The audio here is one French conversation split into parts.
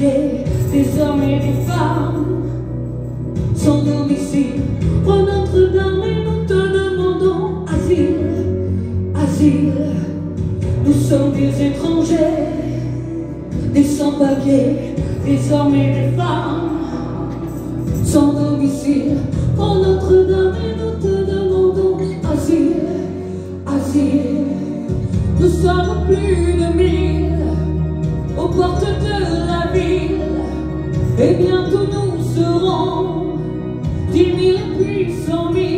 des hommes et des femmes, sans domicile. Pour Notre-Dame et nous te demandons asile, asile. Nous sommes des étrangers, des sans-papiers, des hommes et des femmes, sans domicile. Pour Notre-Dame et nous te et bientôt nous serons dix mille puis cent mille.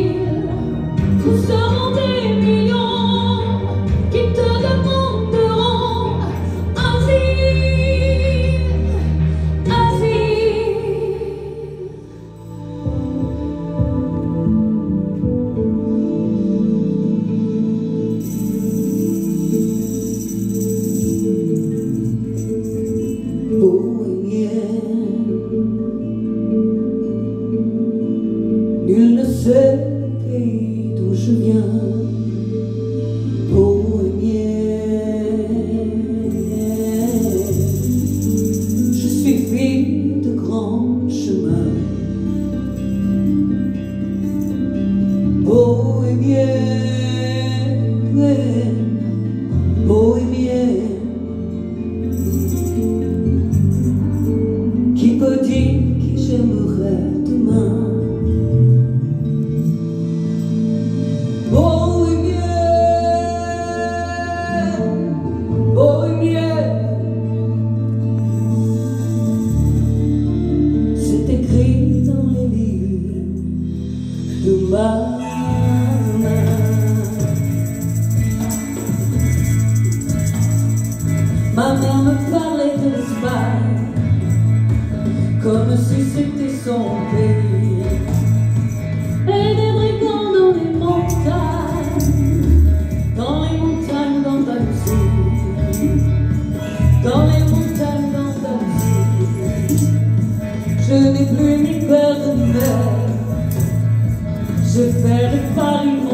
Ma mère me parlait de l'Espagne comme si c'était son pays. Et des brigands dans les montagnes, dans les montagnes d'Andalousie, dans les montagnes d'Andalousie. Je n'ai plus ni peur ni mère, je ferai par une